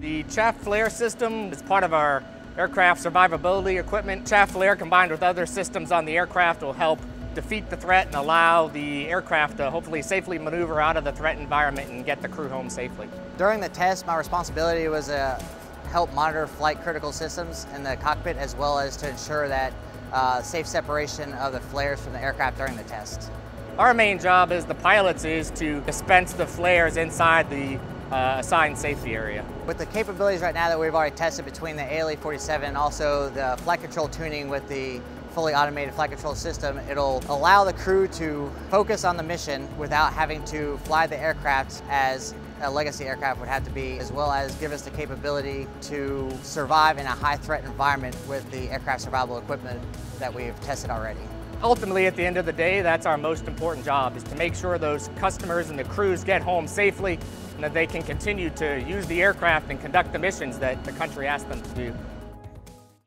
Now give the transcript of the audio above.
The chaff flare system is part of our aircraft survivability equipment. Chaff flare combined with other systems on the aircraft will help defeat the threat and allow the aircraft to hopefully safely maneuver out of the threat environment and get the crew home safely. During the test, my responsibility was to help monitor flight critical systems in the cockpit as well as to ensure that uh, safe separation of the flares from the aircraft during the test. Our main job as the pilots is to dispense the flares inside the uh, assigned safety area. With the capabilities right now that we've already tested between the ALE 47 and also the flight control tuning with the fully automated flight control system, it'll allow the crew to focus on the mission without having to fly the aircraft as a legacy aircraft would have to be, as well as give us the capability to survive in a high threat environment with the aircraft survival equipment that we've tested already. Ultimately, at the end of the day, that's our most important job, is to make sure those customers and the crews get home safely and that they can continue to use the aircraft and conduct the missions that the country asked them to do.